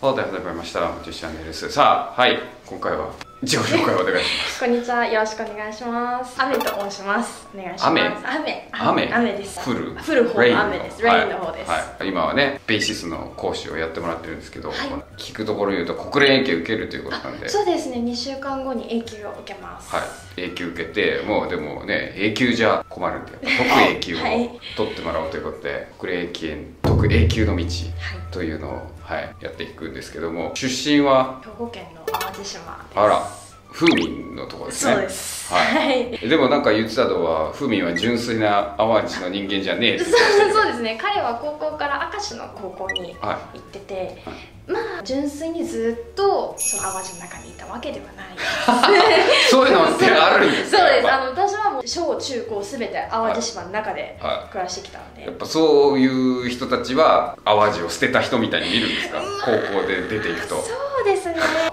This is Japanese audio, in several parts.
はい始まりました「ジュチャンネルス」さあはい。今回は自己紹介をお願いします。こんにちは、よろしくお願いします。雨と申します。お願いします。雨？雨。雨。雨？です。降る？降る方の雨です。レインの方です。はい。はい。今はねベーシスの講師をやってもらってるんですけど、はい。聞くところ言うと国連永久受けるということなんで。そうですね、2週間後に永久を受けます。はい、永久受けてもうでもね永久じゃ困るんで特永久を はい。取ってもらおうということで、国連永久特永久の道というのを、はい、やっていくんですけども出身は？兵庫県の淡路島。あら風民のところですね。そうです。ははい。でもなんか言ってたのは風民は純粋な淡路の人間じゃねえってそうですね、彼は高校から明石の高校には行ってて、まあ純粋にずっとその淡路の中にいたわけではないい、そういうのってあるんですか？そうです。あの私はもう小中高すべて淡路島の中で暮らしてきたので、いやっぱそういう人たちは淡路を捨てた人みたいに見るんですか？高校で出ていくと。そうですね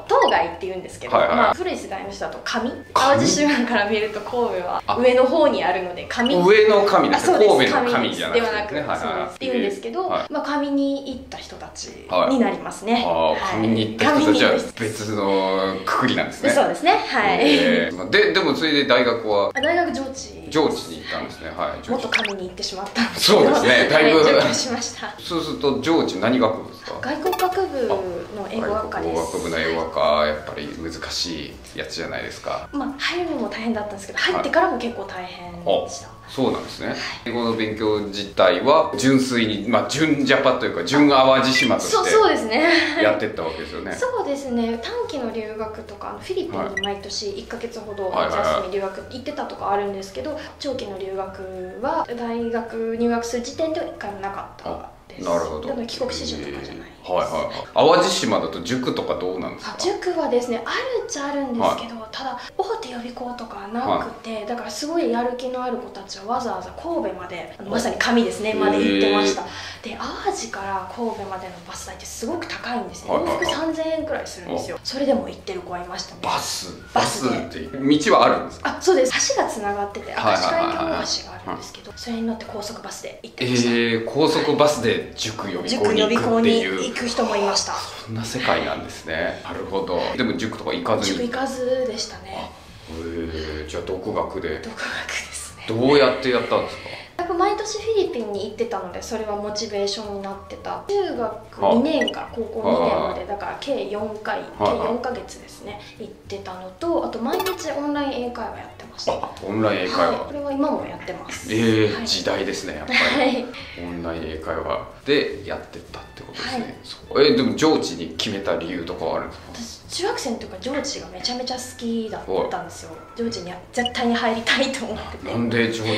って言うんですけど、はいはい。まあ、古い世代の人だと上上淡路島から見ると神戸はあ。上の方にあるので上上の神です神戸の神じゃなくてではなく、ねはいはい。って言うんですけど、はい。まあ、上に行った人たちはい。になりますね、ああはい。神に行った人たちは別のくくりなんですね。そうですね。はい、えー。まあででもそれで大学は？大学上智上智に行ったんですね。はい。もっと上に行ってしまったんですそうですね。だいぶ。はいしました。そうすると上智何学部ですか？外国学部の英語学科です。学部の英語学科。やっぱり難しいやつじゃないですか。まあ入るのも大変だったんですけど入ってからも結構大変でした、そうなんですね。英語の勉強自体は純粋にまあ純ジャパというか純淡路島とそうしそうですね。てやってったわけですよね。そうですね。短期の留学とかフィリピンに毎年1か月ほどはい夏休み留学行ってたとかあるんですけど長期の留学は大学入学する時点では1回もなかったです。なるほど。なので帰国子女とかじゃないえーはいはいはい。淡路島だと塾とかどうなんですか？あ塾はですねあるっちゃあるんですけど、ただ大手予備校とかなくて、だからすごいやる気のある子たちはわざわざ神戸までまさに神ですねまで行ってました。で淡路から神戸までのバス代ってすごく高いんですね。はいはいはい。往復3000円くらいするんですよ。それでも行ってる子はいましたね。バス？バスで。って道はあるんですか？あそうです。橋がつながってて明はい石はいはいはい。海峡大橋があるんですけどそれに乗って高速バスで行ってました、えー、高速バスで塾予備塾校に予備校に行くっていう行く人もいました。そんな世界なんですね。なるほど。でも塾とか行かずに。塾行かずでしたね。へえじゃあ独学で。独学ですね。どうやってやったんですか？毎年フィリピンに行ってたのでそれはモチベーションになってた。中学2年から高校2年まで。だから計4回計はいはい。4ヶ月ですね。行ってたのとあと毎日オンライン英会話やってました。あオンライン英会話、はい、これは今もやってます。ええはい。時代ですねやっぱり、はい。オンライン英会話。でやってったってことですね、はい。えでも上智に決めた理由とかはあるんですか？私中学生の時から上智がめちゃめちゃ好きだったんですよ。上智には絶対に入りたいと思ってて。なんで上智に？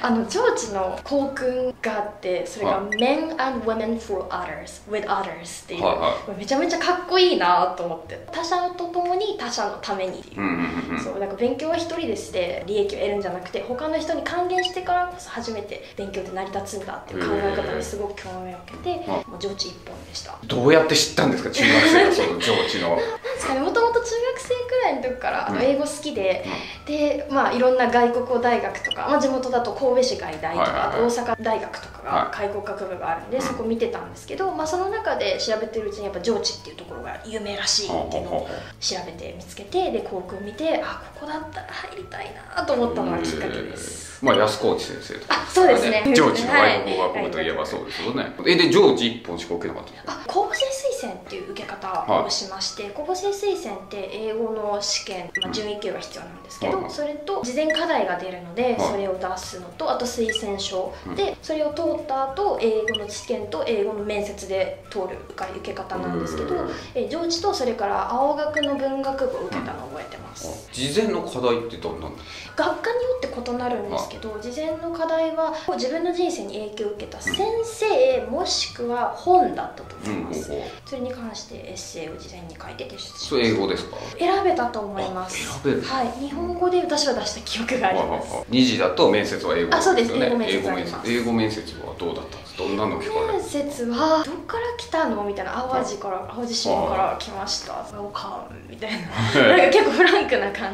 あの上智の校訓があってそれがは「Men and Women for Others with Others」っていう、はいはめちゃめちゃかっこいいなと思って。他者と共に他者のためにっていう、うんうんうんうん。そうなんか勉強は一人でして利益を得るんじゃなくて他の人に還元してからこそ初めて勉強って成り立つんだっていう考え方にすごく興味を受けてはもう上智一本でした。どうやって知ったんですか中学生がその上智のですかねもともと中学生くらいの時から英語好きで、でまあいろんな外国語大学とか、まあ、地元だと神戸市外大とか、大阪大学とかはが開国学部があるんで、うん。そこ見てたんですけど、まあ、その中で調べてるうちにやっぱ上智っていうところが有名らしいっていうのを調べて見つけてで校訓見てあここだったら入りたいなと思ったのがきっかけです。まあ安河内先生とか。あそうですね。上智のはい外国語学部といえばそうですよね、えで上智一本しか受けなかったんですかあ公募生推薦っていう受け方をしまして、公募生推薦って英語の試験、まあ、準1級が必要なんですけど、はいそれと事前課題が出るので、い。それを出すのとあと推薦書、うん。でそれを通った後英語の試験と英語の面接で通る受け方なんですけどうん。えー上智とそれから青学の文学部を受けたのを覚えてます、事前の課題ってどんなん学科によって異なるんですけど事前の課題は自分の人生に影響を受けた先生もしくは本だったと。思います、ほうそれに関してエッセイを事前に書いて提出しまそれ英語ですか？選べたと思います。あ選べるはい。日本語で私は出した記憶があります。2次だと面接は英語あそうです。よね英語面接。英語面接はどうだった？どんなの聞かれ面接はどっから来たの？みたいな淡路から淡路島から来ました。そうかみたいな。なんか結構フランクな感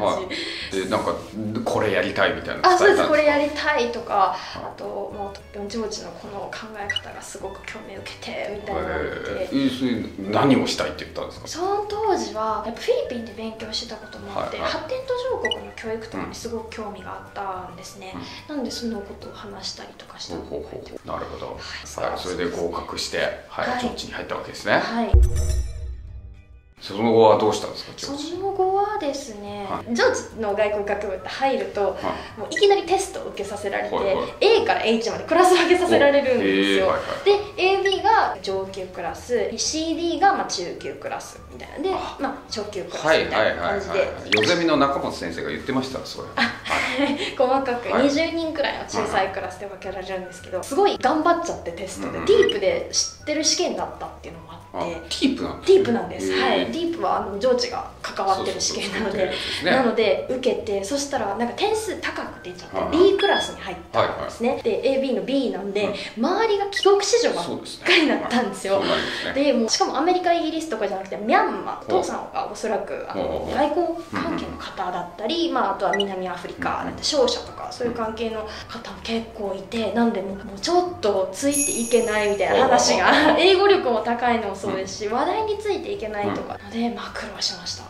じ、でなんかこれやりたいみたいなあそうです。これやりたいとかあともう四ちのこの考え方がすごく興味を受けてみたいなのえー、何をしたいって言ったんですか？その当時はやっぱフィリピンで勉強してたこともあって、はいはい、発展途上国の教育とかにすごく興味があったんですね、うん、なんでそのことを話したりとかしたのほうほうほう。なるほど、はい、はい、それで合格してはい、はい、上智に入ったわけですね。はいその後はどうしたんですかその後はですね、はい、上智の外国学部って入ると、はい、もういきなりテストを受けさせられて、はいはい、A から H までクラス分けさせられるんですよ、はいはい、で AB が上級クラス CD がまあ中級クラスみたいな。でまあ初級クラスみたいな感じで、はいはい、ヨゼミの中本先生が言ってましたそれ。細かく。20人くらいの小さいクラスで分けられるんですけどすごい頑張っちゃってテストで、ディープで知ってる試験だったっていうのもあって。ディープなんです、ディープなんです。はいディープはあの上智が関わってる試験なのでなので受けてそしたらなんか点数高く出ちゃって B クラスに入ったんですね、で AB の B なんで、周りが帰国子女ばっかりだったんですよ。でもしかもアメリカイギリスとかじゃなくてミャンマー父さんがおそらくあの外交関係の方だったり、まあ、あとは南アフリカだって商社とかそういう関係の方も結構いてなんでもうちょっとついていけないみたいな話が英語力も高いのもそうですし、話題についていけないとか。ので、まあ苦労しました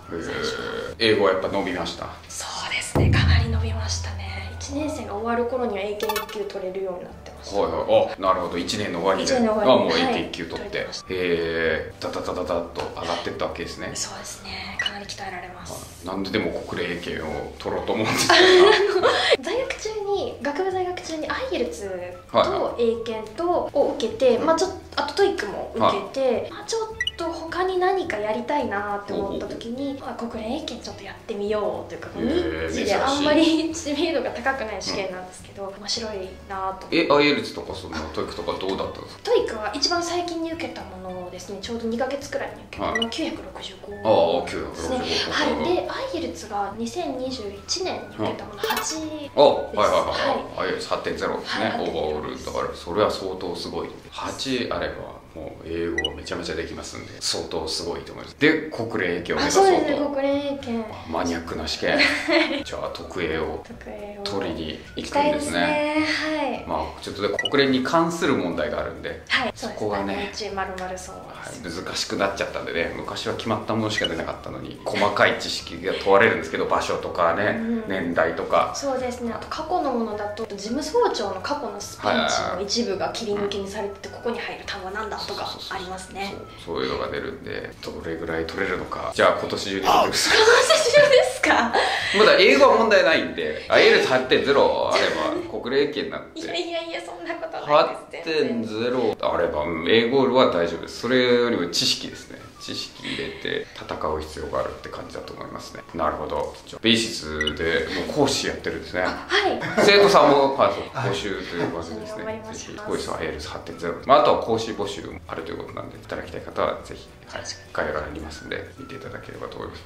英語はやっぱ伸びました？そうですねかなり伸びましたね。1年生が終わる頃には英検1級取れるようになってはいはい。あなるほど。1年の終わりで。年の終わり。もう英検1級取って、はい、へえダダダダダッと上がってったわけですね。そうですね。かなり鍛えられます、なんででも国連英検を取ろうと思うんですか？在学中に学部在学中に IELTS と英検とを受けて、はいはい、まあちょっとあと TOEIC も受けて、はい、まあちょっと他に何かやりたいなって思った時に、まあ、国連英検ちょっとやってみようというかニッチであんまり知名度が高くない試験なんですけど、うん、面白いなとえ IELTS とかその TOEIC とかどうだったんですか？ TOEIC は一番最近に受けたものですね。ちょうど2か月くらいに受けた。もの、はい、965ですね。はい。で IELTS が2021年に受けたもの8です。あはいはいはい、はい、 IELTS 8.0ですね、はい、オーバーオール。だからそれは相当すごい。8あればもう英語めちゃめちゃできますんで相当すごいと思います。で国連英検を目指そうと。そうですね国連英検マニアックな試験。じゃあ特 A を取りに行きたいですね、ね、はい。まあちょっとで国連に関する問題があるんで、はい、そこがねまるまるそう、はい、難しくなっちゃったんでね昔は決まったものしか出なかったのに細かい知識が問われるんですけど場所とかね、うん、年代とか。そうですね。あと過去のものだと事務総長の過去のスピーチの一部が切り抜きにされてて、ここに入る単語なんだとかありますねそういうのが出るんでどれぐらい取れるのか。じゃあ今年中に。取る今年中ですか？まだ英語は問題ないんで IELTS8.0 あれば国連英検になって。いやいやいやそんなことないです。8.0あれば英語は大丈夫です。それよりも知識ですね知識入れて戦う必要があるって感じだと思いますね。なるほど。ベーシスでもう講師やってるんですね。はい。生徒さんも、はい、募集ということですね。ぜひ講師はヘールス8.0、まあ、あとは講師募集もあるということなんでいただきたい方はぜひ、はい、概要欄にありますんで見ていただければと思います。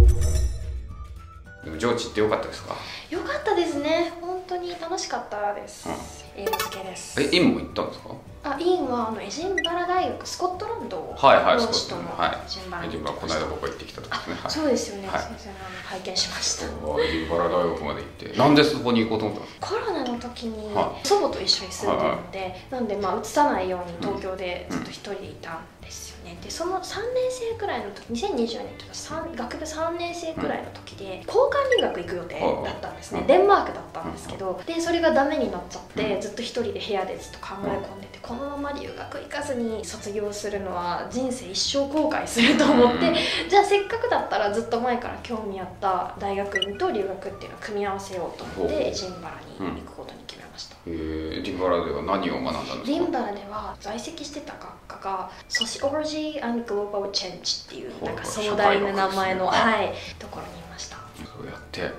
でも上智って良かったですか？良かったですね。本当に楽しかったです、うん、英語付けです。えインも行ったんですか？あインはあのエジンバラ大学スコットランドはいはいスコットランド。はい。エジンバラエジンバラこの間僕行ってきたとですね、はい、そうですよね、はい、先生の拝見しました。エジンバラ大学まで行って。なんでそこに行こうと思ったんですか？コロナの時に祖母と一緒に住んでるので、はいはい、なんでまあ移さないように東京でずっと一人でいたんですよね、でその3年生くらいの時2020年とか学部3年生くらいの時で交換留学行く予定だったんですね、デンマークだったんですけどでそれがダメになっちゃってずっと一人で部屋でずっと考え込んでてこのまま留学行かずに卒業するのは人生一生後悔すると思ってじゃあせっかくだったらずっと前から興味あった大学院と留学っていうのを組み合わせようと思ってエジンバラに行くことに決めました、うん、えリンバラでは何を学んだんですか？リンバラでは在籍してた学科がソシオロジー and Global Change っていうなんか壮大な名前の、はい、ところにいましたそうやって、はい、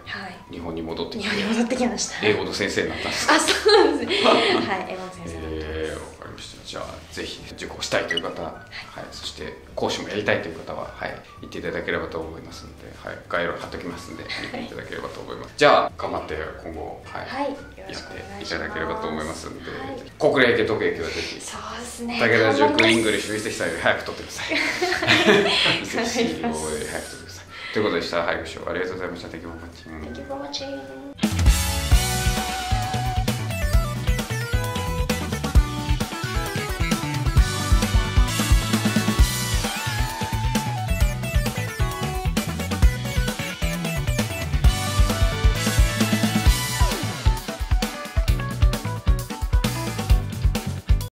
日本に戻ってきて日本に戻ってきました。英語の先生になったんですか？あそうなんですね。はい英語の先生になったんです、えーました。じゃあぜひ受講したいという方、はい。そして講師もやりたいという方は、はい、行っていただければと思いますので、はい、概要欄貼っときますんで見ていただければと思います、じゃあ頑張って今後、はいはいやっていただければと思いますんで、はい、国連英検特 A級はぜひそうですね武田塾イングリッシュウィスティスタイル早く取ってください。ぜひ応援早く取ってくださいということでした。はい、ご視聴ありがとうございました。Thank you for watching. Thank you for watching.